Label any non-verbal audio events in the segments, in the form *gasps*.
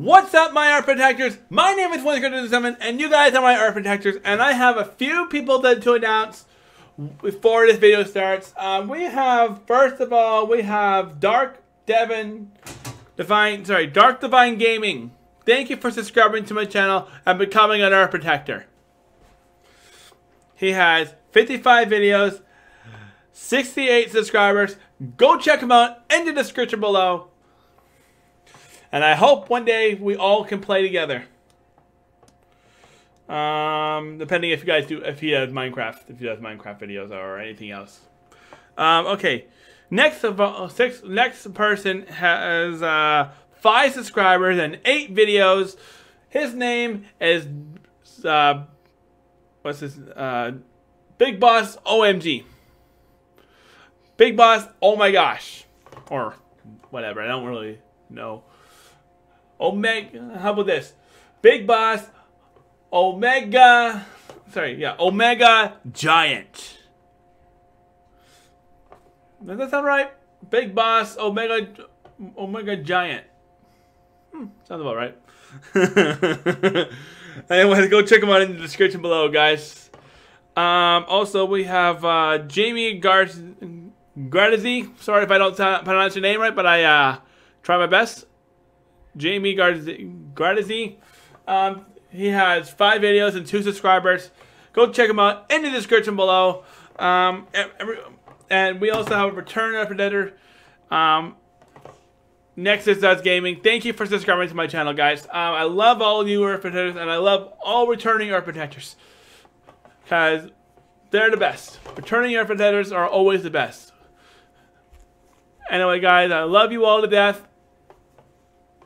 What's up, my Earth protectors? My name is Windscar267, and you guys are my Earth protectors, and I have a few people that to announce before this video starts. Um, we have, first of all, we have Dark Devin Divine, sorry, Dark Divine Gaming. Thank you for subscribing to my channel and becoming an Earth protector. He has 55 videos, 68 subscribers. Go check him out in the description below. And I hope one day we all can play together. Um, depending if you guys do, if he has Minecraft, if he does Minecraft videos or anything else. Um, okay. Next of all, six, next person has uh, five subscribers and eight videos. His name is uh, what's his uh, Big Boss OMG. Big Boss, oh my gosh, or whatever. I don't really know. Omega. How about this? Big Boss Omega. Sorry, yeah, Omega Giant. Does that sound right? Big Boss Omega Omega Giant. Hmm, sounds about right. *laughs* Anyways, go check them out in the description below, guys. Um, also, we have uh, Jamie Gar Gardizzi. Sorry if I don't pronounce your name right, but I uh, try my best. Jamie Gardizzi. Um, he has five videos and two subscribers. Go check him out in the description below. Um, and we also have a return predator. Um, Nexus Does Gaming. Thank you for subscribing to my channel, guys. Um, I love all you Earth Protectors, and I love all returning Earth Protectors. Because they're the best. Returning Earth Protectors are always the best. Anyway, guys, I love you all to death.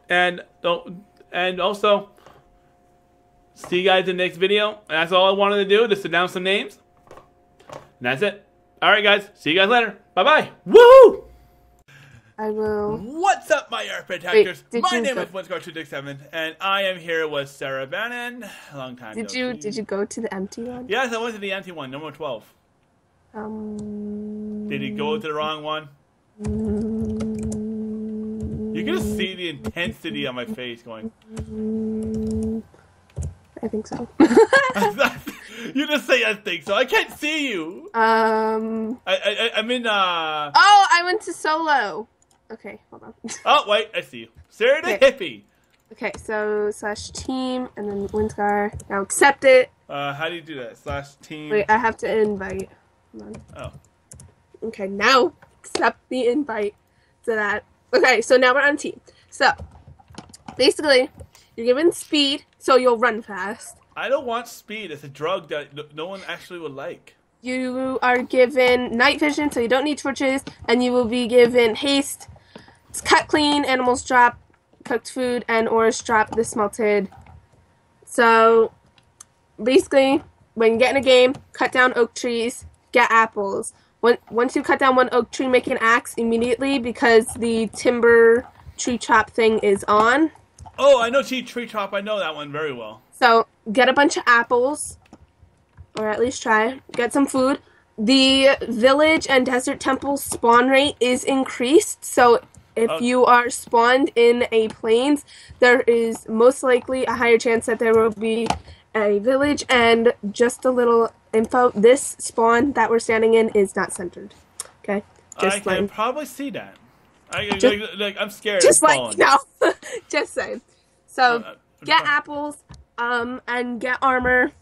And don't, and also, see you guys in the next video. That's all I wanted to do, just announce some names. And that's it. Alright, guys. See you guys later. Bye-bye. Woo! I will. What's up, my Earth Protectors? Wait, my name go- is Windscar267, and I am here with Sarah Bannon. A long time Did you Did you go to the empty one? Yes, I went to the empty one, number 12. Um. Did you go to the wrong one? Mm, You're gonna see the intensity on my face going. I think so. *laughs* you just say I think so. I can't see you. Um. I, I I'm in. uh... Oh, I went to solo. Okay, hold on. *laughs* oh wait, I see you. Sarah the Okay. hippie. Okay, so slash team and then Windscar. Now accept it. Uh, how do you do that? Slash team. Wait, I have to invite. Hold on. Oh. Okay, now accept the invite to that. Okay, so now we're on team. So basically, you're given speed, so you'll run fast. I don't want speed. It's a drug that no- no one actually would like. You are given night vision, so you don't need torches, and you will be given haste. It's cut clean, animals drop cooked food, and ores drop the smelted. So basically, when you get in a game, cut down oak trees, get apples. When, once you cut down one oak tree, make an axe immediately because the timber tree chop thing is on. Oh, I know Tree Tree Chop. I know that one very well. So get a bunch of apples, or at least try. Get some food. The village and desert temple spawn rate is increased. So if Oh. you are spawned in a plains, there is most likely a higher chance that there will be a village. And just a little info: this spawn that we're standing in is not centered. Okay, I just can like probably see that. I, Just- like, like, I'm scared. just like no, *laughs* just saying. So Uh, get uh, apples, um, and get armor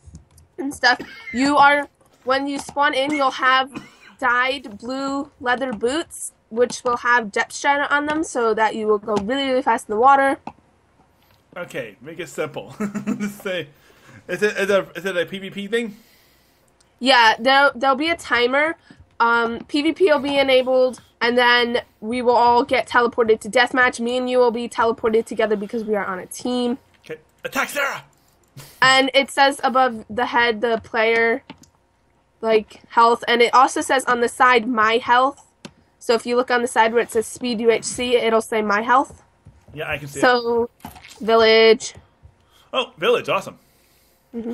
and stuff. You are when you spawn in, you'll have dyed blue leather boots, which will have depth strider on them, so that you will go really, really fast in the water. Okay, make it simple. Just *laughs* say, is it is it is it a PvP thing? Yeah, there there'll be a timer. Um, PvP will be enabled, and then we will all get teleported to deathmatch. Me and you will be teleported together because we are on a team. Okay, attack Sarah. and it says above the head the player like health and it also says on the side my health so if you look on the side where it says speed uhc it'll say my health Yeah, I can see it. so village Oh, village, awesome. Mm-hmm.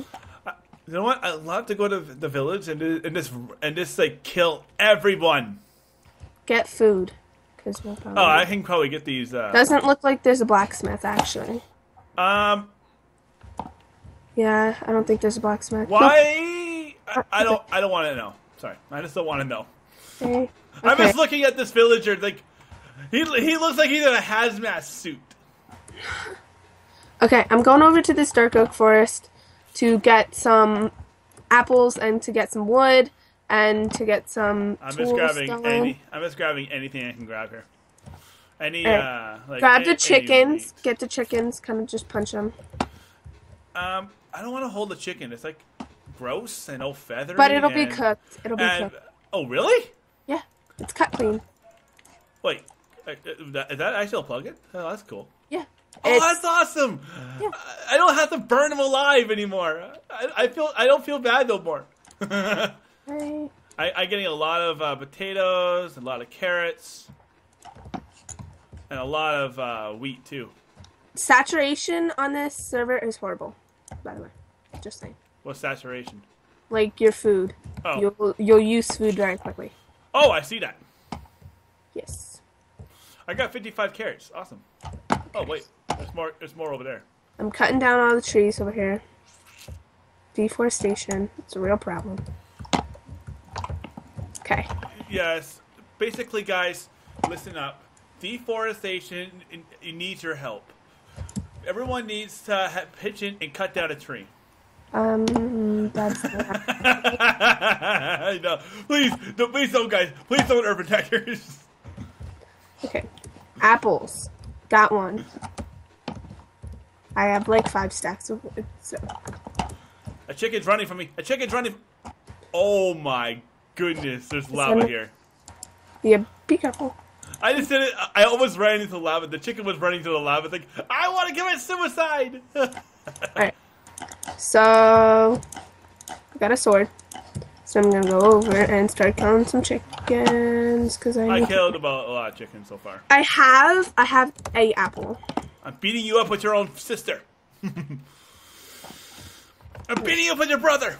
You know what? I'd love to go to the village and and just and just like kill everyone. get food because we'll probably Oh, I can probably get these. Uh, doesn't look like there's a blacksmith actually Um, Yeah, I don't think there's a blacksmith. why? I, I don't. I don't want to know. Sorry, I just don't want to know. Okay. I'm just looking at this villager. Like, he he looks like he's in a hazmat suit. Okay, I'm going over to this dark oak forest to get some apples and to get some wood and to get some I'm just grabbing any. I'm just grabbing anything I can grab here. Any Alright. uh, like Grab a- the chickens. Get the chickens. Kind of just punch them. Um, I don't want to hold the chicken. It's like gross and all feathery. But it'll be cooked. It'll be And, cooked. oh, really? Yeah, it's cut clean. Wait, uh, uh, that- is that actually a plug-in? Oh, that's cool. Yeah. Oh, that's awesome! Yeah. I don't have to burn them alive anymore. I, I feel I don't feel bad no more. *laughs* I, I'm getting a lot of uh, potatoes, a lot of carrots, and a lot of uh, wheat too. Saturation on this server is horrible. By the way, just saying. What's saturation? Like your food, Oh, you'll you'll use food very quickly. oh, I see that. Yes. I got 55 carrots. Awesome. Oh wait, there's more. There's more over there. I'm cutting down all the trees over here. Deforestation. It's a real problem. Okay. Yes. Basically, guys, listen up. Deforestation it, it needs your help. Everyone needs to pitch in and cut down a tree. Um, that's *laughs* I know. Please, no, please don't, guys. Please don't, urban hackers. okay. Apples. Got one. I have like five stacks of wood. So A chicken's running from me. A chicken's running. Oh my goodness! There's lava here. yeah, be careful. I just did it. I almost ran into the lava. The chicken was running to the lava. It's like I want to commit suicide. *laughs* All right. So I got a sword. So I'm gonna go over and start killing some chickens because I. I killed about a lot of chickens so far. I have. I have a apple. I'm beating you up with your own sister. *laughs* I'm beating you up with your brother.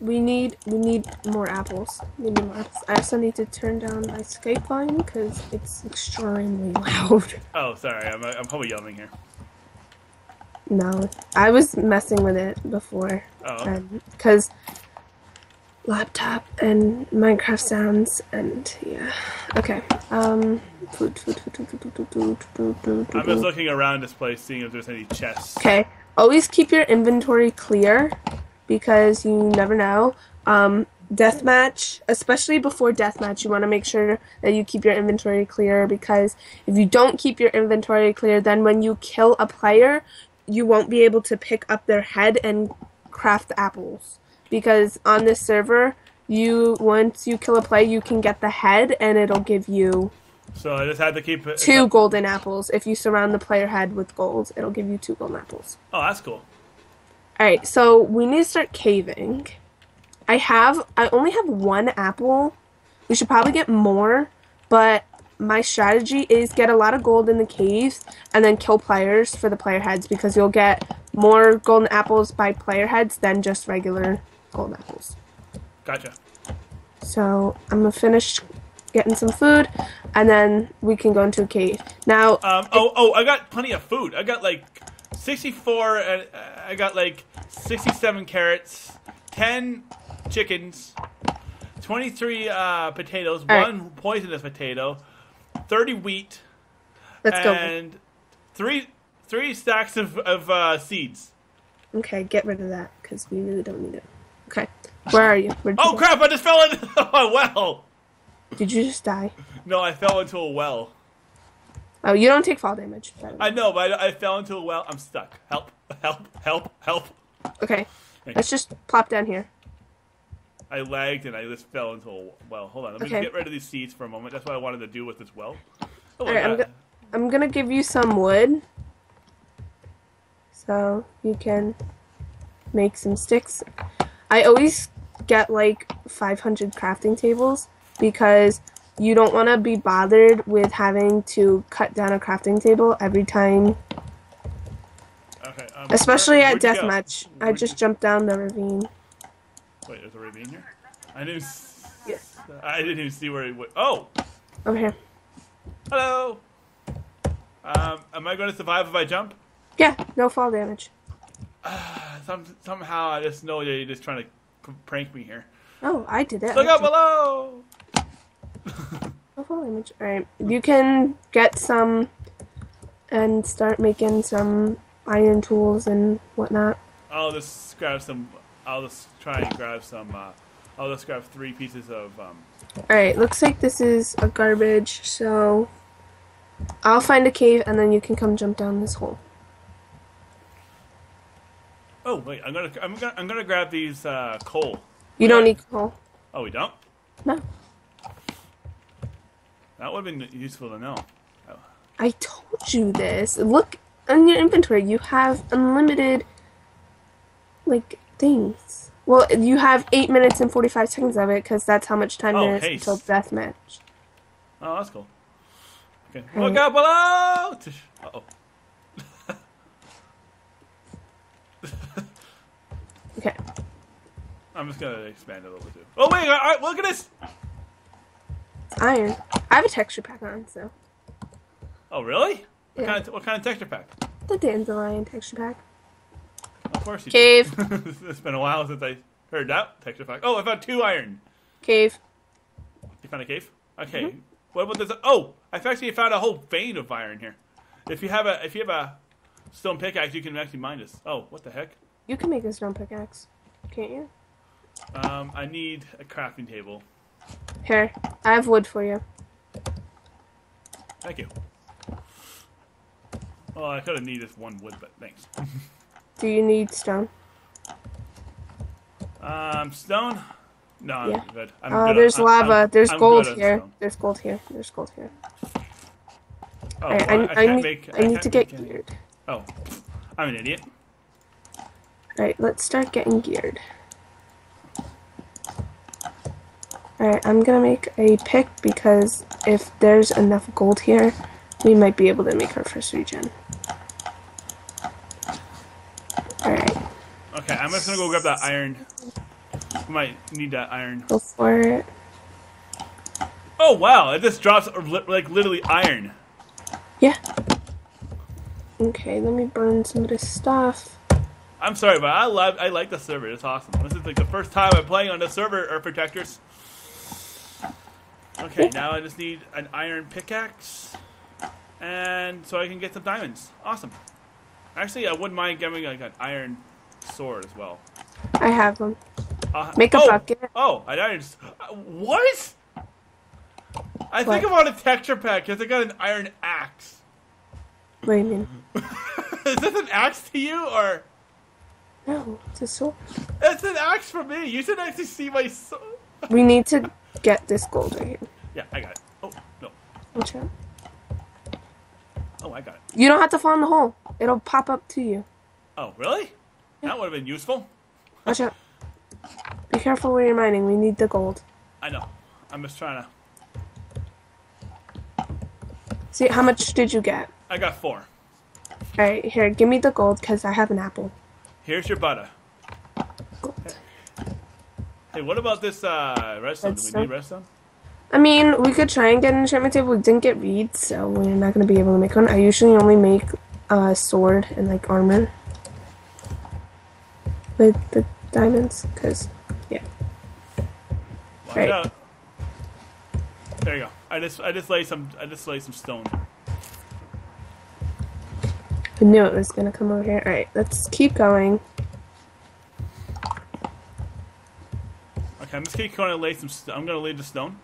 We need we need more apples. We need more apples. I also need to turn down my Skype volume because it's extremely *laughs* loud. Oh, sorry. I'm, I'm probably yelling here. No, I was messing with it before Oh, um, because laptop and Minecraft sounds and yeah. Okay. Um. I'm just looking around this place, seeing if there's any chests. Okay. Always keep your inventory clear, because you never know. Um. Deathmatch, especially before deathmatch, you want to make sure that you keep your inventory clear because if you don't keep your inventory clear, then when you kill a player, you won't be able to pick up their head and craft apples. Because on this server, you once you kill a player, you can get the head and it'll give you So I just had to keep it. two golden apples. If you surround the player head with gold, it'll give you two golden apples. Oh, that's cool. All right, so we need to start caving. I have, I only have one apple. We should probably get more, but my strategy is get a lot of gold in the caves and then kill players for the player heads because you'll get more golden apples by player heads than just regular golden apples. Gotcha. So I'm gonna finish getting some food, and then we can go into a cave. Now, Um. Oh. Oh. I got plenty of food. I got like 64, and uh, I got like 67 carrots, 10 chickens, 23 uh, potatoes, right. one poisonous potato, 30 wheat, let's go. and three three stacks of of uh, seeds. Okay, get rid of that because we really don't need it. Where are you? Where'd you Oh go? crap! I just fell into *laughs* a well. Did you just die? No, I fell into a well. Oh, you don't take fall damage. by the way. I know, but I, I fell into a well. I'm stuck. Help! Help! Help! Help! Okay, Thank let's just plop down here. I lagged and I just fell into a well. Hold on, let me Okay. get rid of these seeds for a moment. That's what I wanted to do with this well. Oh, All right, I'm, go- I'm gonna give you some wood, so you can make some sticks. I always get like 500 crafting tables because you don't want to be bothered with having to cut down a crafting table every time, okay, um, especially where- at deathmatch. I just jumped down the ravine. Wait, there's a ravine here. I didn't. Yes. I didn't even see where it went. Oh, Over here. hello. Um, am I going to survive if I jump? Yeah, no fall damage. *sighs* Some, somehow I just know that you're just trying to prank me here. Oh, I did it. Look out below! *laughs* No fall damage. Alright, you can get some and start making some iron tools and whatnot. I'll just grab some. I'll just try and grab some. Uh, I'll just grab three pieces of. Um, Alright, looks like this is a garbage, so I'll find a cave and then you can come jump down this hole. Oh wait, I'm gonna. I'm gonna. I'm gonna grab these uh, coal. You don't need coal. Oh, we don't. No. That would have been useful to know. I told you this. Look in your inventory. You have unlimited, like, things. Well, you have 8 minutes and 45 seconds of it because that's how much time Oh, there is haste. until deathmatch. Oh, that's cool. Okay. Alright. Look out below! Uh oh. Okay. I'm just gonna expand it a little bit too. Oh wait! All right, look at this. It's iron. I have a texture pack on, so. Oh really? What Yeah. kind of what kind of texture pack? The dandelion texture pack. Of course you. Cave. *laughs* it's been a while since I heard that texture pack. Oh, I found two iron. Cave. You found a cave? Okay. Mm-hmm. What about this? Oh, I've actually found a whole vein of iron here. If you have a if you have a stone pickaxe, you can actually mine this. Oh, what the heck? You can make a stone pickaxe. Can't you? Um, I need a crafting table. Here. I have wood for you. Thank you. Well, I could have needed one wood, but thanks. Do you need stone? Um, stone? No, I'm Yeah. good. I'm Uh, good on- there's I'm- lava. I'm- there's I'm gold good on here. There's gold here. There's gold here. Oh, well, I, I, can't need, make- I need to get geared. Oh, I'm an idiot. Alright, let's start getting geared. Alright, I'm gonna make a pick because if there's enough gold here, we might be able to make our first regen. Alright, Okay, I'm just gonna go grab that iron. We might need that iron. go for it. Oh wow, it just drops like literally iron. Yeah. Okay, let me burn some of this stuff. I'm sorry, but I love I like the server. It's awesome. This is like the first time I'm playing on the server, Earth Protectors. Okay, now I just need an iron pickaxe, and so I can get some diamonds. Awesome. Actually, I wouldn't mind getting like an iron sword as well. I have them. Uh, Make a oh, bucket. Oh, I iron. uh, What? I think What? about a texture pack because I got an iron axe. What do you mean? *laughs* Is this an axe to you or? No, it's a sword. It's an axe for me. You should actually see my sword. We need to get this gold right here. Yeah, I got it. Oh no. Watch out. Oh, I got it. You don't have to fall in the hole. It'll pop up to you. Oh, really? That would have been useful. Watch out. Be careful where you're mining. We need the gold. I know. I'm just trying to. See, how much did you get? I got four. Alright, here, give me the gold because I have an apple. Here's your butter. Hey, what about this uh, redstone? Do we need redstone? I mean, we could try and get an enchantment table. We didn't get reeds, so we're not going to be able to make one. I usually only make a sword and like armor with the diamonds because, yeah. Watch Right. out. There you go. I just I just laid some I just laid some stone. I knew it was going to come over here. Alright, let's keep going. Okay, I'm just gonna kind of lay some. St- I'm gonna lay the stone.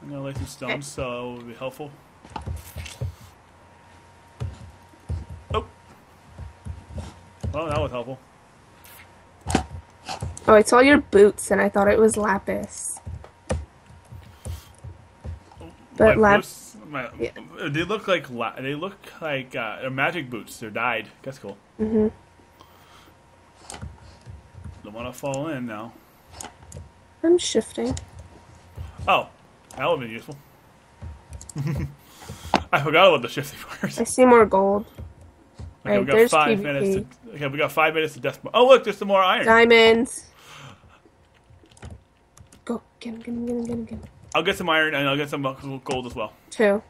I'm gonna lay some stone, Okay. so it will be helpful. Oh. Oh, that was helpful. Oh, I saw your boots and I thought it was lapis. Oh, but my lab- boots, my, Yeah. they look like they look like uh, magic boots. They're dyed. That's cool. hmm Don't want to fall in now. I'm shifting. Oh, that would be useful. *laughs* I forgot about the shifting part. I see more gold. Okay, we got there's five PvP. minutes. To, okay, we got five minutes to death. Oh, look, there's some more iron. Diamonds. Go, get him, get him, get him, get him, get him. I'll get some iron and I'll get some gold as well. Two.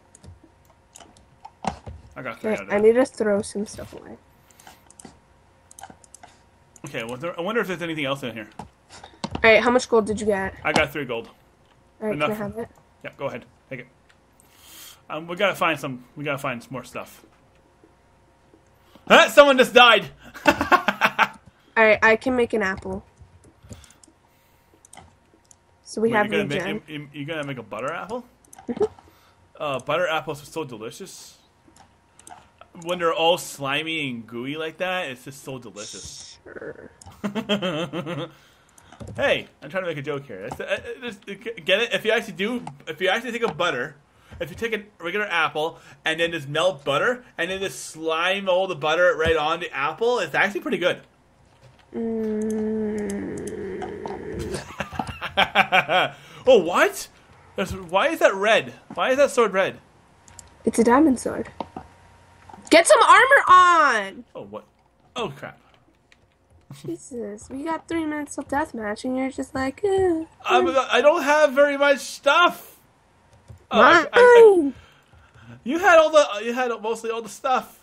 I got three Okay, out of I need to throw some stuff away. Okay, well, there, I wonder if there's anything else in here. All right, how much gold did you get? I got three gold. All right, can I have it? Yeah, go ahead. Take it. Um, we gotta find some. We gotta find some more stuff. Huh? Someone just died. *laughs* All right, I can make an apple. So we Wait, have you're, gonna regen. make, you, you gonna make a butter apple? Mm-hmm. uh, butter apples are so delicious. When they're all slimy and gooey like that, it's just so delicious. Sure. *laughs* hey, I'm trying to make a joke here. It's, uh, uh, just, uh, get it? If you actually do, if you actually take a butter, if you take a regular apple and then just melt butter and then just slime all the butter right on the apple, it's actually pretty good. Mm, *laughs* oh, what? There's, why is that red? Why is that sword red? it's a diamond sword. Get some armor on! Oh, what? Oh, crap. Jesus, we got three minutes till deathmatch, and you're just like, eh. I'm, I don't have very much stuff. Oh, I- I- I- you had all the. You had mostly all the stuff.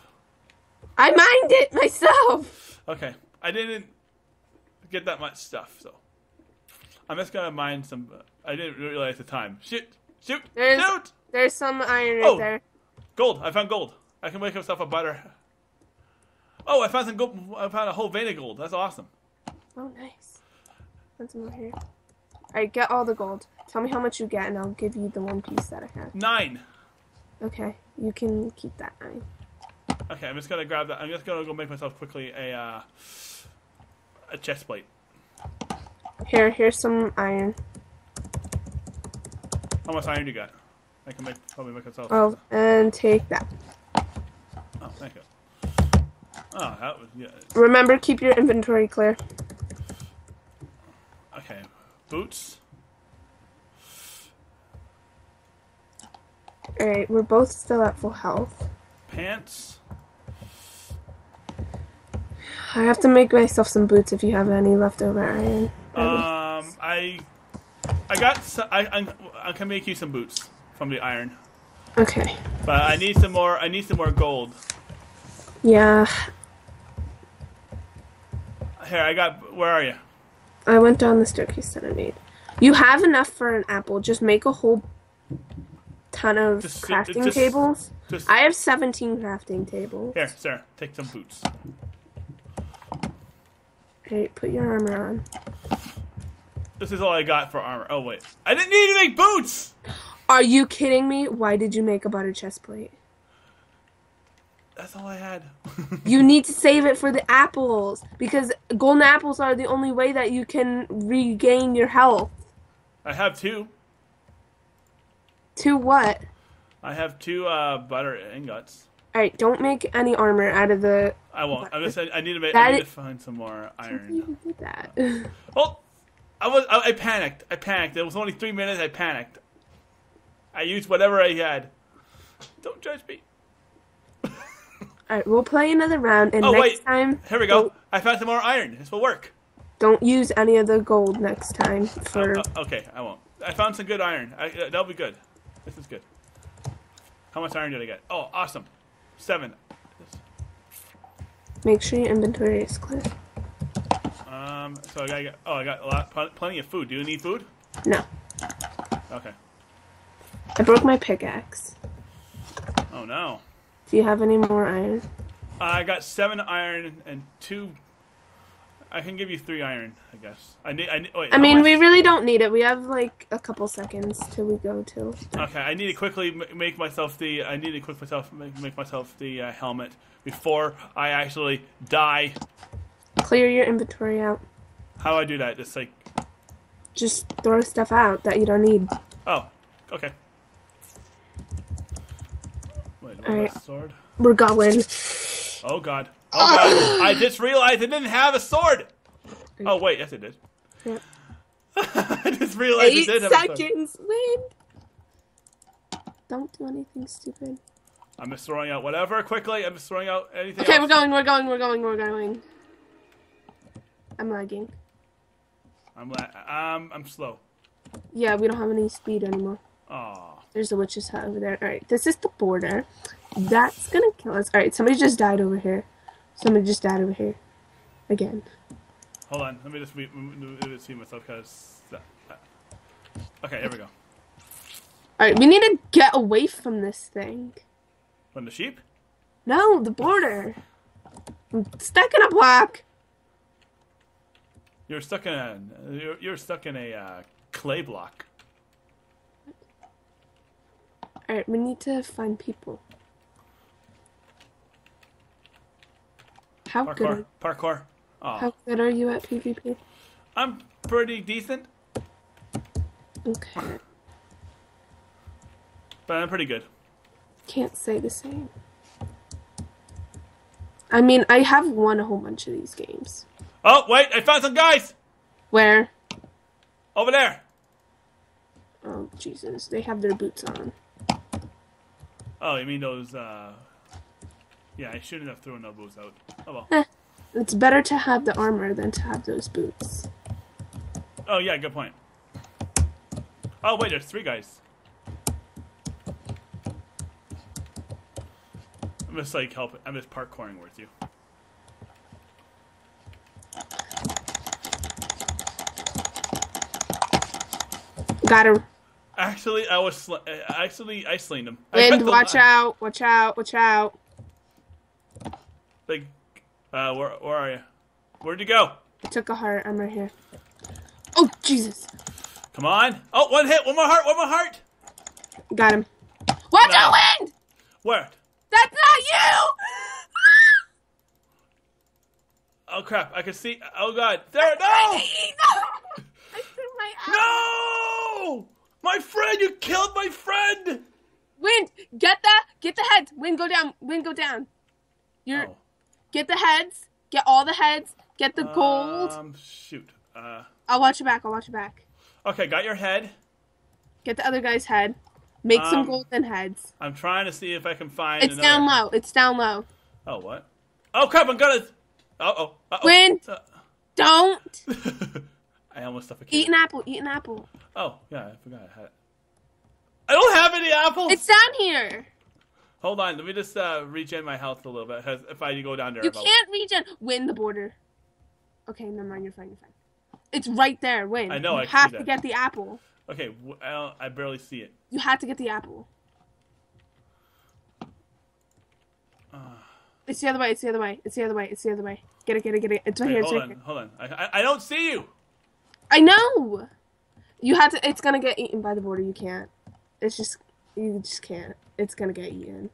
I mined it myself. Okay, I didn't get that much stuff, so I'm just gonna mine some. I didn't realize the time. Shoot! Shoot! There's- Shoot! There's some iron right Oh. there. Gold! I found gold. I can make myself a butter. Oh, I found some gold. I found a whole vein of gold. That's awesome. Oh, nice. What's over here? Alright, get all the gold. Tell me how much you get, and I'll give you the one piece that I have. Nine. Okay, you can keep that nine. Okay, I'm just gonna grab that. I'm just gonna go make myself quickly a uh, a chest plate. Here, here's some iron. How much iron do you got? I can make probably make myself. Oh, and take that. Oh, thank you. Oh, that was yeah. Remember, keep your inventory clear. Okay, boots. Alright, we're both still at full health. Pants. I have to make myself some boots if you have any leftover iron. Um, I, I got. So, I, I I can make you some boots from the iron, Okay. but I need some more. I need some more gold. Yeah, Here, I got. Where are you? I went down the staircase that I made. You have enough for an apple. Just make a whole ton of Just- crafting just- tables. Just I have 17 crafting tables. here, sir. Take some boots. Alright, put your armor on. This is all I got for armor. Oh wait, I didn't need to make boots. Are you kidding me? Why did you make a butter chest plate? That's all I had. *laughs* You need to save it for the apples because golden apples are the only way that you can regain your health. I have two. Two what? I have two uh, butter ingots. All right, don't make any armor out of the. I won't. I'm just. I need to make. I need to find some more iron. You did that. *laughs* Oh, I was. I, I panicked. I panicked. It was only three minutes. I panicked. I used whatever I had. Don't judge me. *laughs* All right, we'll play another round, and Oh, next wait. time Here we go. I found some more iron. This will work. don't use any of the gold next time for. Uh, okay, I won't. I found some good iron. I, uh, that'll be good. This is good. How much iron did I get? Oh, awesome. Seven. Make sure your inventory is clear. Um. So I got. Oh, I got a lot. Plenty of food. Do you need food? No, Okay. I broke my pickaxe. Oh no. Do you have any more iron? I got seven iron and two. I can give you three iron, I guess. I need. I need. Wait. I mean, much- we really don't need it. We have like a couple seconds till we go to. Okay, I need to quickly make myself the. I need to quick myself make, make myself the uh, helmet before I actually die. Clear your inventory out. How do I do that? Just like. Just throw stuff out that you don't need. Oh. Okay. Wait. What Alright. sword. We're going. Oh god. Oh *laughs* god. I just realized it didn't have a sword. Oh wait, yes it did. Yep. *laughs* I just realized Eight I did have a sword. seconds. Win. Don't do anything stupid. I'm just throwing out whatever quickly. I'm just throwing out anything. Okay, else. we're going. We're going. We're going. We're going. I'm lagging. I'm la- um I'm slow. Yeah, we don't have any speed anymore. Aw. There's the witch's hut over there. All right, this is the border. That's gonna kill us. All right, somebody just died over here. Somebody just died over here. Again. Hold on. Let me just re- m- m- see myself because. Okay, here we go. All right, we need to get away from this thing. From the sheep? No, the border. I'm stuck in a block. You're stuck in a. You're, you're stuck in a uh, clay block. All right, we need to find people. How Parkour. good? Parkour. Oh, How good are you at PvP? I'm pretty decent, Okay, but I'm pretty good. can't say the same. I mean, I have won a whole bunch of these games. Oh wait! I found some guys Where? over there. Oh Jesus, they have their boots on. Oh, you mean those? uh... Yeah, I shouldn't have thrown those out. Oh well. Eh, it's better to have the armor than to have those boots. Oh yeah, good point. Oh wait, there's three guys. I'm just like helping. I'm just parkouring with you. Got her. Actually, I was actually I slain him. Wind, watch out, watch out, watch out. Like, uh, where where are you? Where'd you go? I took a heart. I'm right here. Oh Jesus! Come on! Oh, one hit, one more heart, one more heart. Got him. No. out, Wind! Where? That's not you! *laughs* Oh crap! I can see. Oh god! There! No! I *laughs* threw my. No! My friend! You killed my friend! Wind, get the get the heads. Wind, go down. Wind, go down. You're Oh. Get the heads. Get all the heads. Get the gold. Um, shoot. Uh, I'll watch your back. I'll watch your back. okay, got your head. Get the other guy's head. Make some Um, golden heads. I'm trying to see if I can find. It's another... down low. It's down low. Oh what? Oh crap! I'm gonna. Uh oh. Uh oh. Wind. Don't *laughs* I almost suffocated. eat an apple. Eat an apple. Oh yeah, I forgot I had it. I don't have any apples. It's down here. Hold on, let me just uh, regen my health a little bit. if I go down there, You can't regen. Win the border. Okay, never mind. You're fine. You're fine. It's right there. Win. I know, You I have to that. get the apple. Okay, w- I, barely see it. You have to get the apple. It's the other way. It's the other way. It's the other way. It's the other way. Get it. Get it. Get it. It's right Wait, here. It's hold right on, here. hold on. I, I I don't see you. I know. You have to. It's gonna get eaten by the border. You can't. It's just. You just can't. It's gonna get eaten.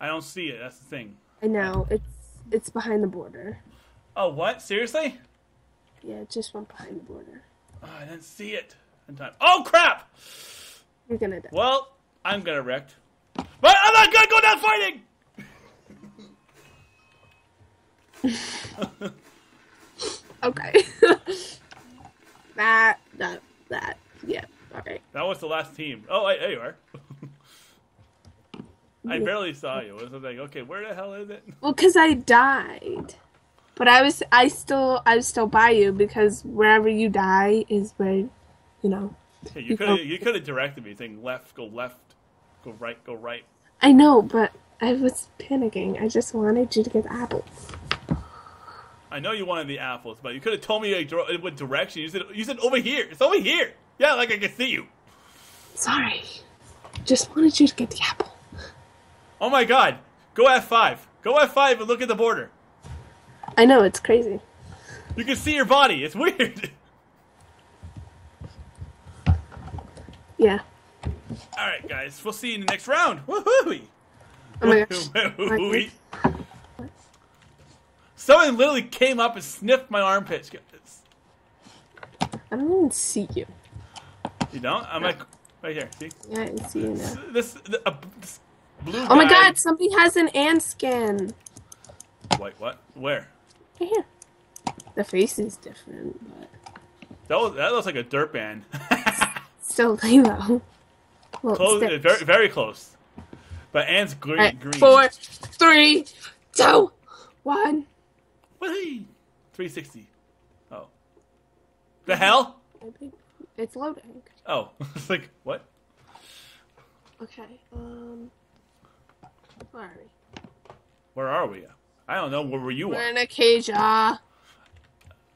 I don't see it. That's the thing. I know. It's. It's behind the border. Oh what? Seriously? Yeah, it just went behind the border. Oh, I didn't see it in time. Oh crap! You're gonna die. Well, I'm gonna wrecked. But I'm not gonna go down fighting. Okay. *laughs* that. That. That. Yeah. All right. That was the last team. Oh, I, there you are. I barely saw you. I was like, okay, where the hell is it? Well, cause I died, but I was. I still. I was still by you because wherever you die is where, you know. Hey, you could you could have directed me, saying left, go left, go right, go right. I know, but I was panicking. I just wanted you to get apples. I know you wanted the apples, but you could have told me like, what direction. You said you said over here. It's over here. Yeah, like I can see you. Sorry. Just wanted you to get the apple. Oh my god. Go F5. Go F5 and look at the border. I know it's crazy. You can see your body. It's weird. Yeah. All right, guys. We'll see you in the next round. Woohoo! Oh my gosh. Someone literally came up and sniffed my armpits. It's- I don't even see you. You don't? I'm like right here. See Yeah, I see you now. this? The, uh, this blue. Oh my god, somebody has an ant skin. Wait, what? Where? Right here. The face is different, but That, was, that looks like a dirt band. *laughs* still though. Well, close, very, very close. But Anne's green. Alright, green. Four, three, two, one. Whee! 360. Oh. The hell? I think It's loading. Oh, *laughs* it's like what? Okay. Um. Where are we? Where are we? I don't know. Where were you? We're At? in a cage. Ah,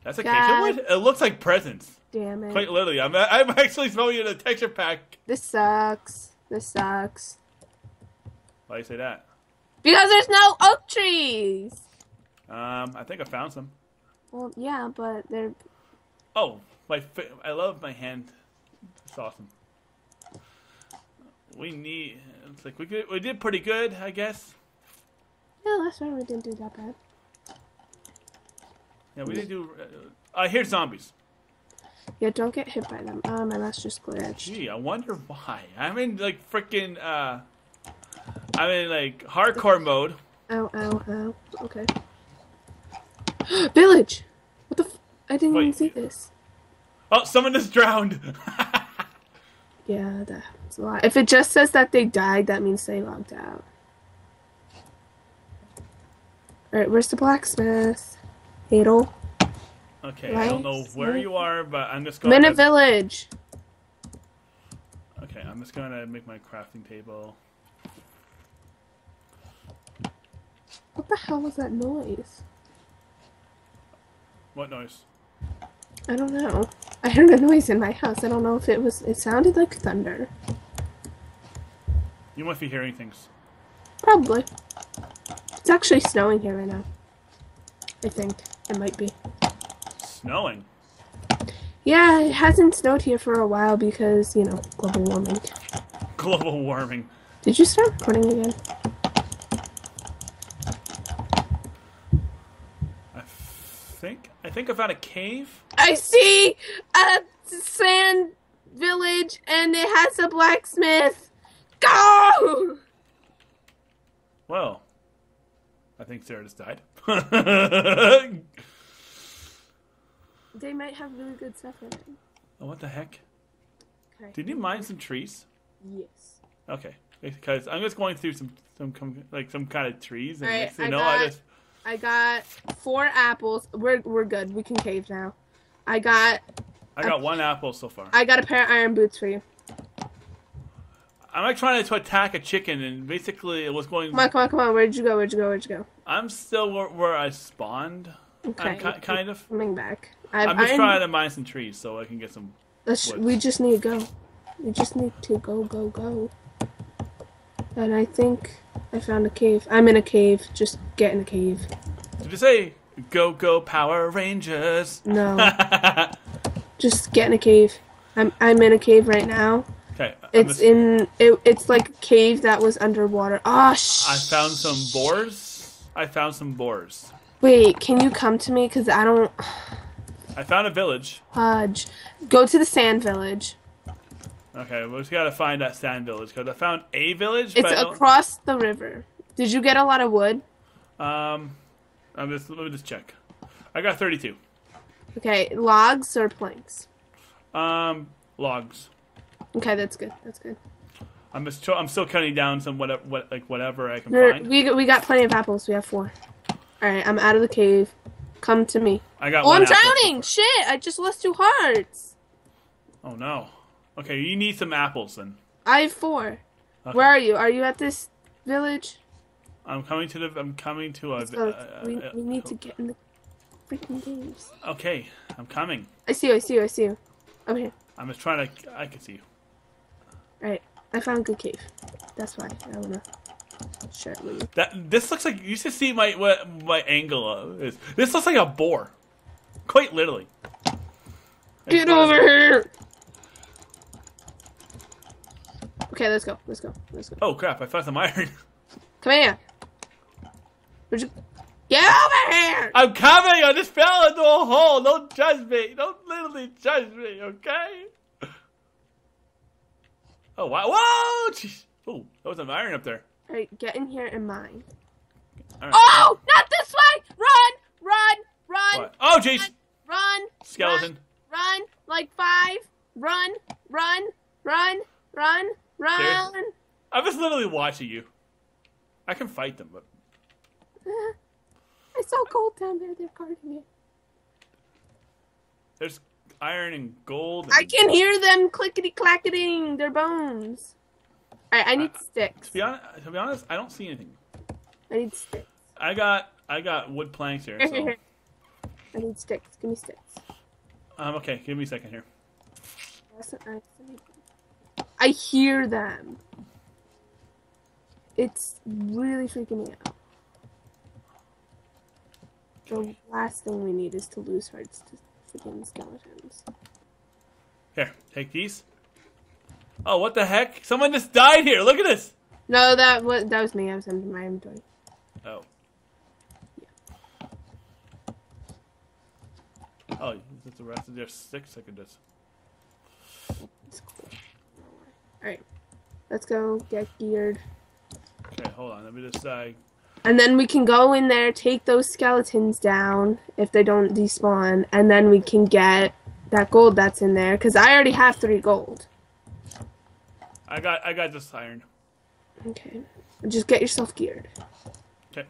That's a God. cake. It looks like presents. damn it. Quite literally. I'm, I'm actually smelling it in a texture pack. This sucks. This sucks. Why do you say that? Because there's no oak trees. Um, I think I found some. Well, yeah, but they're. Oh, my! I love my hand. It's awesome. We need. It's like we did, we did pretty good, I guess. Yeah, last round we didn't do that bad. Yeah, we didn't do. Uh, I hear zombies. Yeah, don't get hit by them. Oh, my mouse just glitched. Gee, I wonder why. I'm in like freaking. Uh, I'm in like hardcore mode. Ow, ow, ow. Okay. *gasps* Village! What the f- I didn't even see this. Oh, someone just drowned. *laughs* Yeah, that a lot. If it just says that they died, that means they logged out. Alright, where's the blacksmith? Adel. okay, I don't know where you are, but I'm just I'm going. in a to village. Okay, I'm just gonna make my crafting table. What the hell was that noise? What noise? I don't know. I heard a noise in my house. I don't know if it was. It sounded like thunder. You must be hearing things. Probably. It's actually snowing here right now. I think. It might be. Snowing. Yeah, it hasn't snowed here for a while because, you know, global warming. Global warming. Did you start recording again? I think. I think I found a cave. I see a sand village and it has a blacksmith. Go! Well, I think Sarah just died. *laughs* They might have really good stuff in it. oh, what the heck? Okay. Did you mine some trees? Yes. Okay, because I'm just going through some some like some kind of trees, and Alright, I you know, I just I got four apples. We're we're good. We can cave now. I got I got one apple so far. I got a pair of iron boots for you. I'm like trying to attack a chicken, and basically it was going. Come on, come on, come on. Where'd you go? Where'd you go? Where'd you go? I'm still where, where I spawned. Okay. I'm ki- kind of. Coming back. I I'm just iron- trying to mine some trees so I can get some. Let's, wood. we just need to go. We just need to go, go, go. And I think I found a cave. I'm in a cave. Just get in a cave. Did you say go go Power Rangers? No, *laughs* just get in a cave. I'm I'm in a cave right now. Okay, It's in it, it's like a cave that was underwater. Ah, sh- I found some boars. I found some boars. Wait, can you come to me? Cause I don't. I found a village. Fudge. Go to the sand village. Okay, we just gotta find that sand village because I found a village, It's across the river. Did you get a lot of wood? um, I'm just let me just check. I got 32. Okay, logs or planks? Um, logs. Okay, that's good. That's good. I'm just I'm still cutting down some whatever what like whatever I can There- find. we we got plenty of apples. We have four. All right, I'm out of the cave. Come to me. I got Oh, one I'm apple so drowning! Shit! I just lost two hearts. Oh no. Okay, you need some apples then. I have four. Okay. Where are you? Are you at this village? I'm coming to the. I'm coming to a. Let's uh, we, uh, we need to get in the freaking caves. Okay, I'm coming. I see you. I see you. I see you. Over here. I'm just trying to. I can see you. All right. I found a good cave. That's why I wanna share it with you. That this looks like you should see my what my angle of is. This looks like a boar, quite literally. Get over here. Okay, let's go. Let's go. Let's go. Oh crap! I found some iron. *laughs* Come here. Where'd you? Get over here! I'm coming. I just fell into a hole. Don't judge me. Don't literally judge me. Okay. Oh wow! Whoa! Jeez. Oh, that was an iron up there. All right, get in here and mine. All right. Oh, not this way! Run, run, run, What? Oh jeez! run, Skeleton. run, like five. Run, run, run, run, run. I'm just literally watching you. I can fight them, but I saw gold down there. They're guarding it. there's iron and gold. And I can hear them clickety clacketing their bones. Alright, I need sticks. To be honest, to be honest, I don't see anything. I need sticks. I got I got wood planks here. So. *laughs* I need sticks. Give me sticks. Um, okay, give me a second here. I I hear them. It's really freaking me out. The last thing we need is to lose hearts to freaking skeletons. Here, take these. Oh, what the heck? Someone just died here. Look at this. No, that was that was me. I was in my inventory. Oh. Yeah. Oh, is this the rest of their six? I could just. It's cool. Alright. Let's go get geared. Okay, hold on. Let me just. Uh, And then we can go in there, take those skeletons down if they don't despawn, and then we can get that gold that's in there. Because I already have three gold. I got I got this iron. Okay. Just get yourself geared. Okay.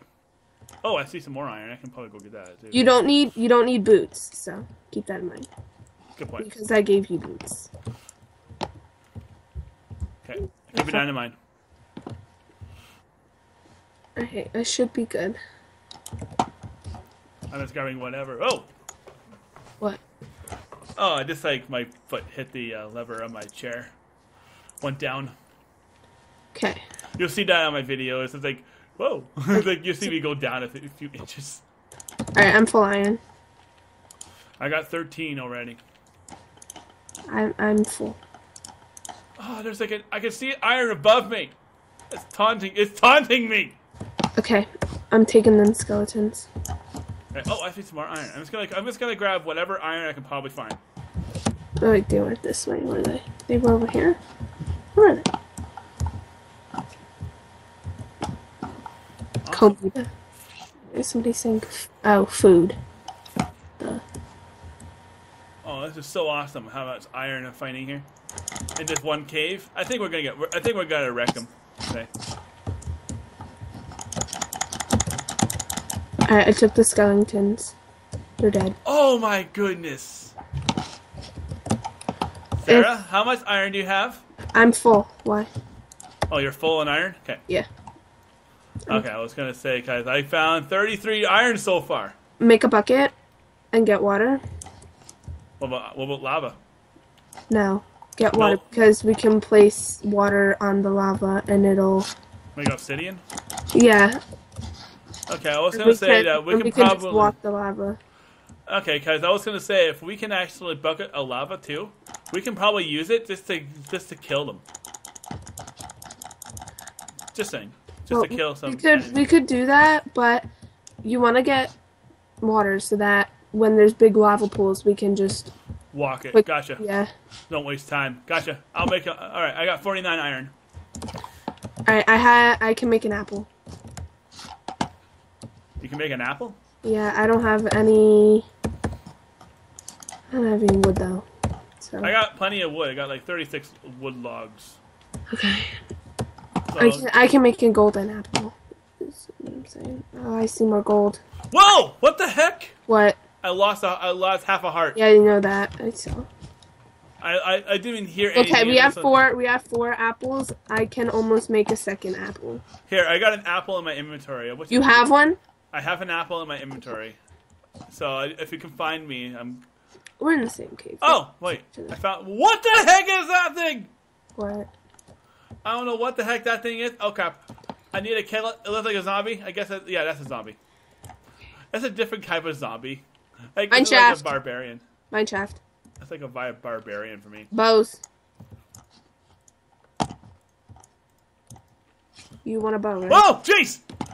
Oh, I see some more iron. I can probably go get that. Too. You don't need you don't need boots, so keep that in mind. Good point. Because I gave you boots. Okay, keep it down in mind. Okay, I should be good. I'm just grabbing whatever. Oh, What? oh! I just like my foot hit the uh, lever on my chair. Went down. Okay. You'll see that on my videos. It's like, whoa! *laughs* It's like you see me go down a few inches. Alright, I'm full iron. I got 13 already. I'm I'm full. Oh, there's like a, I can see iron above me. It's taunting. It's taunting me. Okay. I'm taking them skeletons. Okay, Oh, I see some more iron. I'm just gonna I'm just gonna grab whatever iron I can probably find. Oh wait, they went this way, were they? They were over here? Where are they? Kobe. Is somebody saying oh food. Oh, this is so awesome! How much iron I'm finding here in this one cave. I think we're gonna get. I think we're gonna wreck them today. Alright, I took the skeletons. They're dead. Oh my goodness! Sarah, how much iron do you have? I'm full. Why? Oh, you're full on iron. Okay. Yeah. Okay, I was gonna say, guys, I found 33 iron so far. Make a bucket and get water. What about what about lava? No. Get water No. because we can place water on the lava and it'll Make obsidian. Yeah. Okay, I was gonna say can- that we can just probably. walk the lava. Okay, guys, I was gonna say if we can actually bucket a lava too, we can probably use it just to just to kill them. Just saying, just Well, to kill some. We could we could do that, but you want to get water so that when there's big lava pools, we can just Walk it. quick- Gotcha. Yeah. Don't waste time. Gotcha. I'll make. A, all right, I got 49 iron. All right, I ha I can make an apple. You can make an apple. Yeah, I don't have any. I don't have any wood though. So I got plenty of wood. I got like 36 wood logs. okay, So, I can I can make a golden apple. Is what I'm saying. Oh, I see more gold. Whoa! What the heck? What? I lost. A, I lost half a heart. Yeah, you know that. I saw. I, I I didn't even hear anything. Okay, we have four. We have four apples. I can almost make a second apple. Here, I got an apple in my inventory. What's You have one? I have an apple in my inventory. So I- if you can find me, I'm. We're in the same cave. Oh wait, I found. What the heck is that thing? What? I don't know what the heck that thing is. Oh crap! I need a kill it. Looks like a zombie. I guess. That, yeah, that's a zombie. That's a different type of zombie. Like, Mine it's like a shaft. barbarian. Mineshaft. That's like a barbarian for me. Bows. You want a bow, right? Whoa, Jace!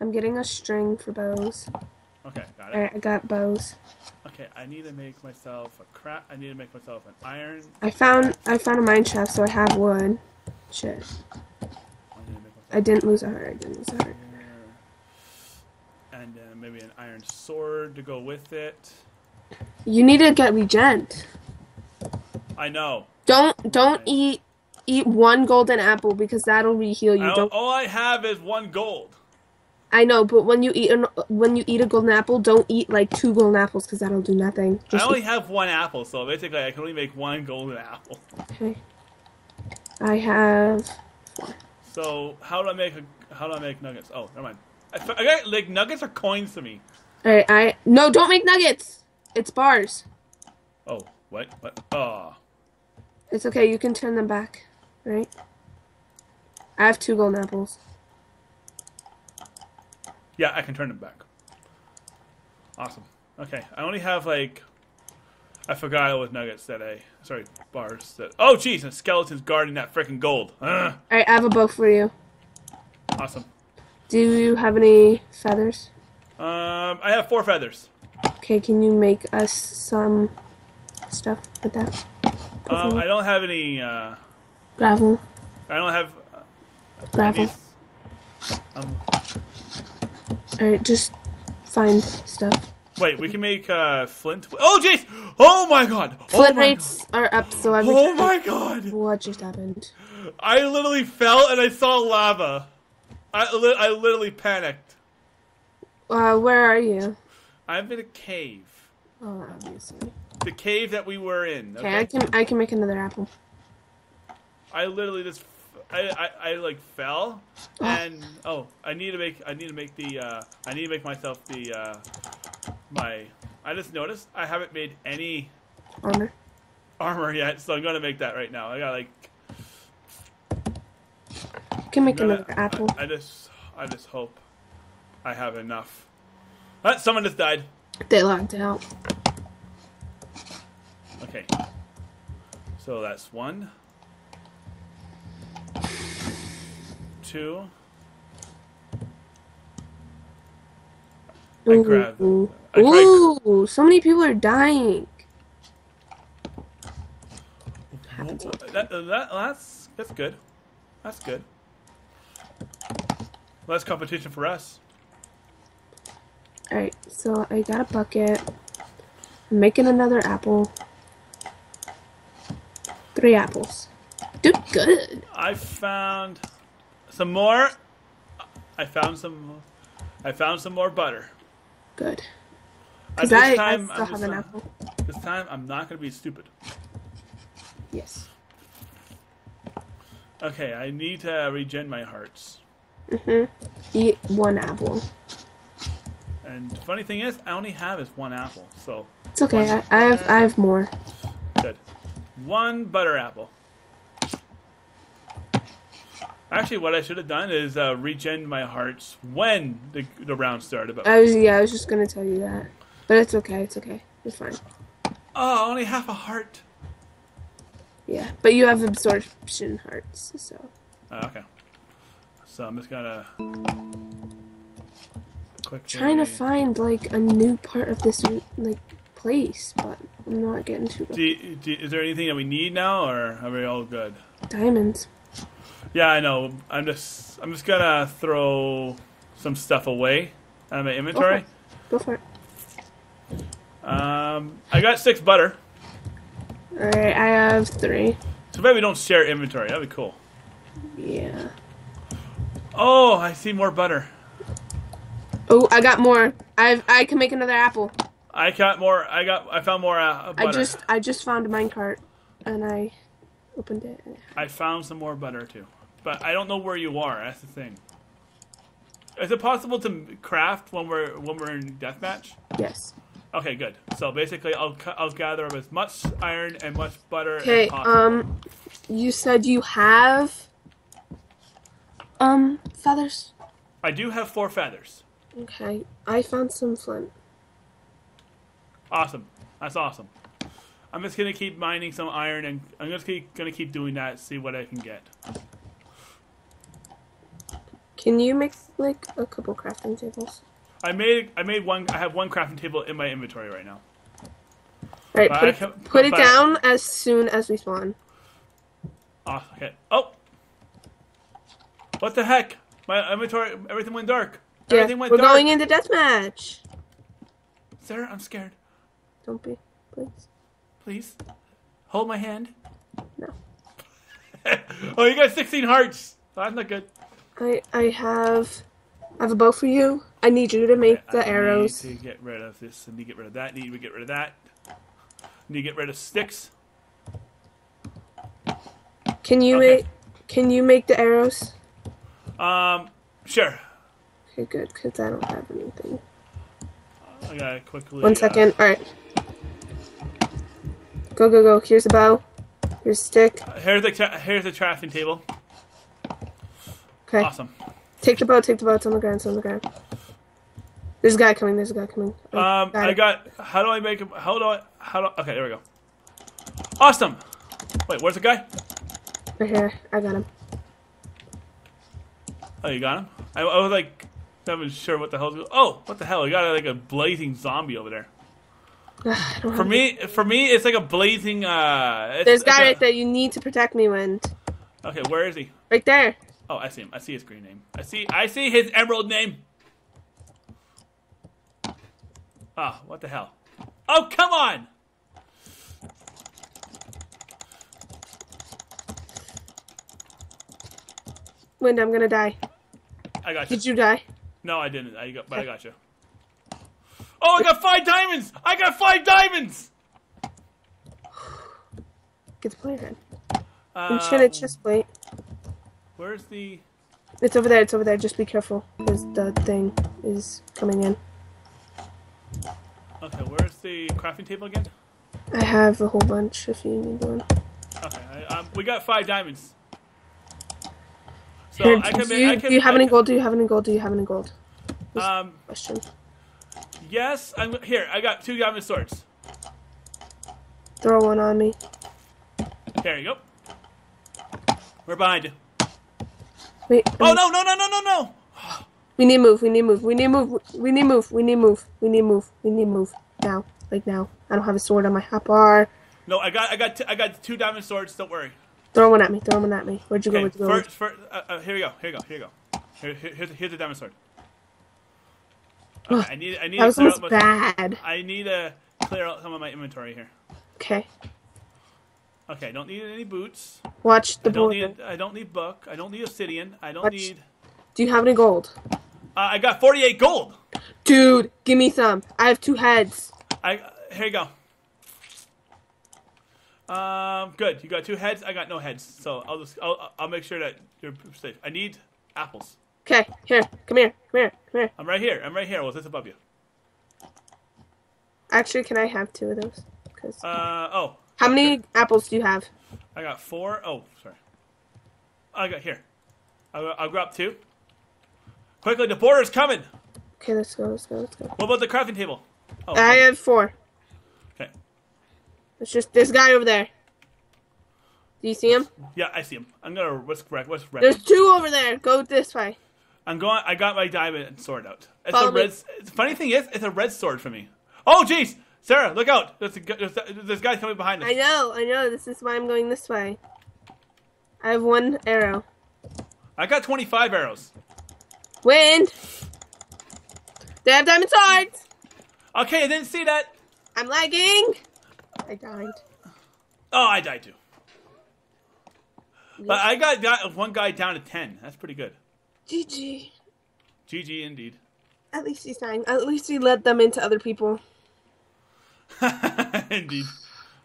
I'm getting a string for bows. Okay, got it. Alright, I got bows. Okay, I need to make myself a crap. I need to make myself an iron. I found I found a mine shaft, so I have wood. Shit. I need to make myself I didn't lose a heart. I didn't lose a heart. and then maybe an iron sword to go with it. You need to get regent. I know. Don't don't eat eat one golden apple because that'll reheal you. I Don't all I have is one gold. I know, but when you eat an, when you eat a golden apple, don't eat like two golden apples because that'll do nothing. I only eat- have one apple, so basically I can only make one golden apple. okay. I have So how do I make a, how do I make nuggets? Oh, never mind. I got like nuggets are coins to me. all right. I no, don't make nuggets. It's bars. Oh, what? What? Oh, It's okay. You can turn them back. Right. I have two golden apples. Yeah, I can turn them back. Awesome. Okay, I only have like I forgot it was nuggets that I sorry bars that. Oh, jeez, and skeletons guarding that freaking gold. Ugh. All right. I have a bow for you. Awesome. Do you have any feathers? Um, I have four feathers. Okay. Can you make us some stuff with that? Um, I don't have any. Uh, Gravel. I don't have. Gravel. These, um, All right. Just find stuff. wait, we can make uh, flint. Oh, jeez! Oh my god! Oh Flint my rates are up, so every Oh my god! What just happened? I literally fell and I saw lava. I, li- I literally panicked. Uh, where are you? I'm in a cave. Oh, obviously. The cave that we were in. Okay, I can I can make another apple. I literally just, I, I, I like fell, and oh, I need to make, I need to make the, uh, I need to make myself the, uh, my. I just noticed I haven't made any Armor. armor yet, so I'm gonna make that right now. I got like, I can make gonna- another apple. I, I just, I just hope I have enough. Uh, someone just died. They logged out. Okay. So that's one. Two. I grabbed- Ooh, I Ooh, so many people are dying. That, that, that's that's good. That's good. Less competition for us. Alright, so I got a bucket. I'm making another apple. Three apples. Dude, good. I found some more. I found some. I found some more butter. Good. Because this I, I time, still I'm have an not- apple. This time, I'm not gonna be stupid. Yes. Okay, I need to regen my hearts. Mm-hmm. Eat one apple. And the funny thing is, I only have is one apple, so It's okay. I, I have I have more. good. One butter apple. Actually, what I should have done is uh, regen my hearts when the, the round started. But I was yeah, I was just gonna tell you that. But it's okay, it's okay. It's fine. oh, only half a heart. Yeah. But you have absorption hearts, so Oh, okay. So I'm just gonna quickly. trying to find like a new part of this like place, but I'm not getting too. Do you- do you- is there anything that we need now, or are we all good? diamonds. Yeah, I know. I'm just I'm just gonna throw some stuff away out of my inventory. Go for it. Um, I got six butter, Alright, I have three. so maybe we don't share inventory. That'd be cool. Yeah. Oh, I see more butter. Oh, I got more. I've I can make another apple. I got more. I got. I found more uh, butter. I just I just found a minecart and I opened it. I found some more butter too, but I don't know where you are. That's the thing. Is it possible to craft when we're when we're in deathmatch? Yes. Okay, good. So basically, I'll I'll gather up as much iron and much butter Okay, um you said you have um feathers? I do have four feathers. Okay. I found some flint. Awesome. That's awesome. I'm just gonna keep mining some iron, and I'm just keep, gonna keep doing that. See what I can get. Can you make like a couple crafting tables? I made I made one. I have one crafting table in my inventory right now. Alright, But put it, can- put it but- down as soon as we spawn. Oh, okay. Oh, What the heck? My inventory, everything went dark. Yeah, Everything went we're dark. going into deathmatch. Sarah, I'm scared. Don't be, please. Please, hold my hand. No. *laughs* oh, you got 16 hearts. That's not good. I I have I have a bow for you. I need you to make the I arrows. Need to get rid of this. I need to get rid of that. Need to get rid of that. Need to get rid of sticks. Can you Okay. make Can you make the arrows? Um, sure. Okay, good, because I don't have anything. I gotta quickly. One uh, second. All right. Go go go. Here's a bow. Here's a stick. here's the here's the crafting table. Okay. Awesome. Take the boat, Take the boat. It's on the ground. It's on the ground. There's a guy coming. There's a guy coming. Oh, Um, got I it. got. How do I make him? How do I? How do? Okay, there we go. Awesome. Wait, where's the guy? right here. I got him. Oh, you got him. I, I was like, not even sure what the hell's. go- Oh, what the hell? I got like a blazing zombie over there. *sighs* For me, for me, it's like a blazing. Uh, There's a guy right there. You need to protect me, Wind. Okay, where is he? Right there. Oh, I see him. I see his green name. I see. I see his emerald name. Ah, what the hell? Oh, come on! Wind, I'm gonna die. I got you. Did you die? No, I didn't. I got, but I got you. Oh, I got five diamonds! I got five diamonds! Get the player head. Uh, I'm just gonna chest plate. Where's the? It's over there. It's over there. Just be careful, because the thing is coming in. Okay, where's the crafting table again? I have a whole bunch. If you need one. Okay, I, um, we got five diamonds. So Here, I can. do, you, I can do you have I any can- gold? Do you have any gold? Do you have any gold? Um, Question. yes. I'm here. I got two diamond swords. Throw one on me. There you go. We're behind you. Wait. Oh no no no no no no! We need move. We need move. We need move. We need move. We need move. We need move. We need move now. Like now. I don't have a sword on my hot bar. No, I got I got t- I got two diamond swords. Don't worry. Throw one at me. Throw one at me. Where'd you go? Okay, Where'd you go? first, first, uh, uh, here we go. Here you go. Here you go. Here, here, here's, here's the diamond sword. Okay, I need I need that to was clear almost out my, bad. I need to clear out some of my inventory here. Okay. Okay, I don't need any boots. Watch the I don't border. need I don't need book. I don't need obsidian. I don't Watch- need. Do you have any gold? Uh, I got 48 gold. Dude, give me some. I have two heads. I here you go. Um, good. You got two heads. I got no heads, so I'll just I'll, I'll make sure that you're safe. I need apples. Okay, here. Come here. Come here. Come here. I'm right here. I'm right here. Well, this above you. Actually, can I have two of those? Cause... Uh oh. How many apples do you have? I got four. Oh, sorry. I got here. I'll, I'll grab two. Quickly, the border's coming. Okay, let's go. Let's go. Let's go. What about the crafting table? Oh, I have four. okay. It's just this guy over there. Do you see him? Yeah, I see him. I'm gonna what's wreck. What's wreck? There's two over there. Go this way. I'm going. I got my diamond sword out. It's Follow a red. The funny thing is, it's a red sword for me. Oh, jeez, Sarah, look out! There's a, there's, there's guys coming behind us. I know. I know. This is why I'm going this way. I have one arrow. I got 25 arrows. Wind. They have diamond swords. Okay, I didn't see that. I'm lagging. I died. Oh, I died too. But I got di- one guy down to 10. That's pretty good. GG. GG indeed. At least he's dying. At least he led them into other people. *laughs* indeed.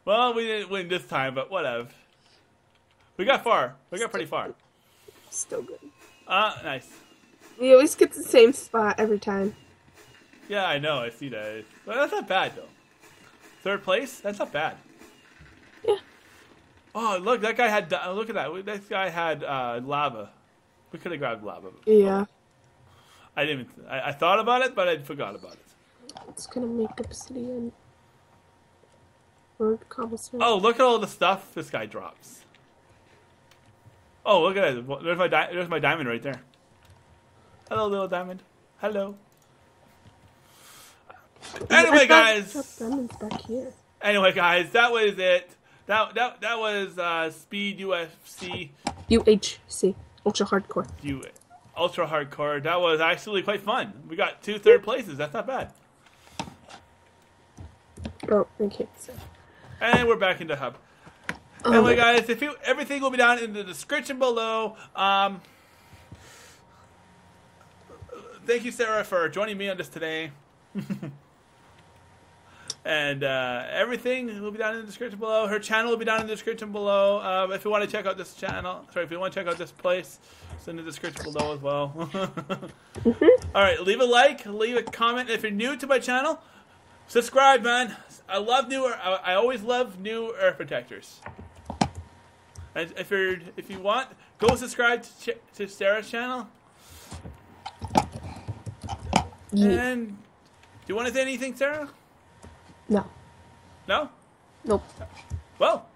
Well, we didn't win this time, but whatever. We got far. We got pretty far. Still good. Uh, nice. We always get the same spot every time. Yeah, I know. I see that. Well, that's not bad though. Third place? That's not bad. Yeah. Oh, look! That guy had. Look at that. That guy had uh, lava. We could have grabbed lava. Yeah. I didn't. I, I thought about it, but I forgot about it. It's gonna make obsidian. Or cobblestone. Oh, look at all the stuff this guy drops. Oh, look at that. There's my di- there's my diamond right there. Hello, little diamond. Hello. Anyway, I guys. Diamonds back here. Anyway, guys, that was it. That that that was uh, Speed UFC. UHC. Ultra hardcore. You ultra hardcore. That was actually quite fun. We got two third places. That's not bad. Oh, okay. So, And we're back into hub. oh anyway, my- guys, if you, everything will be down in the description below. Um, thank you, Sarah, for joining me on this today. *laughs* and uh, everything will be down in the description below. Her channel will be down in the description below. Um, if you want to check out this channel, sorry, if you want to check out this place, it's in the description below as well. *laughs* All right, leave a like, leave a comment. If you're new to my channel, subscribe, man. I love new. I, I always love new Earth protectors. And if you're, if you want, go subscribe to, Ch- to Sarah's channel. Ye- And do you want to say anything, Sarah? no. No. Nope. Well,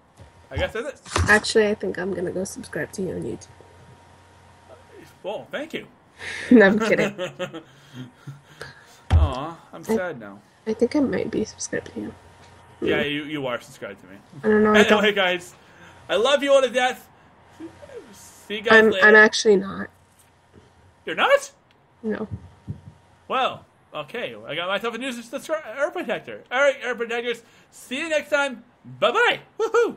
I guess that's it. Actually, I think I'm gonna go subscribe to you on YouTube. Well, thank you. *laughs* no, I'm kidding. *laughs* Aw, I'm sad now. I think I might be subscribed to you. Yeah, you, you are subscribed to me. I don't know. I don't, Anyway, guys, I love you all to death. See you guys I'm, later. I'm actually not. You're not? No. Well, okay. I got myself a new Earth protector. All right, Earth protectors. See you next time. Bye bye. Woohoo!